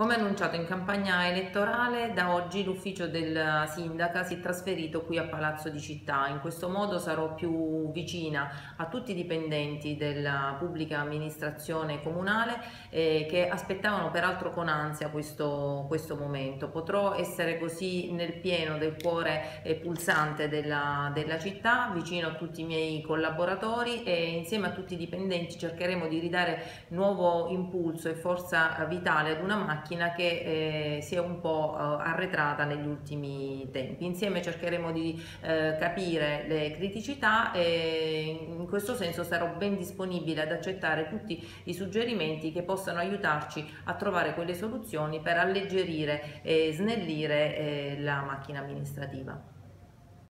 Come annunciato in campagna elettorale, da oggi l'ufficio del sindaca si è trasferito qui a Palazzo di Città. In questo modo sarò più vicina a tutti i dipendenti della pubblica amministrazione comunale eh, che aspettavano peraltro con ansia questo, questo, momento. Potrò essere così nel pieno del cuore eh, pulsante della, della città, vicino a tutti i miei collaboratori e insieme a tutti i dipendenti cercheremo di ridare nuovo impulso e forza vitale ad una macchina macchina che eh, si è un po' eh, arretrata negli ultimi tempi. Insieme cercheremo di eh, capire le criticità e in questo senso sarò ben disponibile ad accettare tutti i suggerimenti che possano aiutarci a trovare quelle soluzioni per alleggerire e snellire eh, la macchina amministrativa.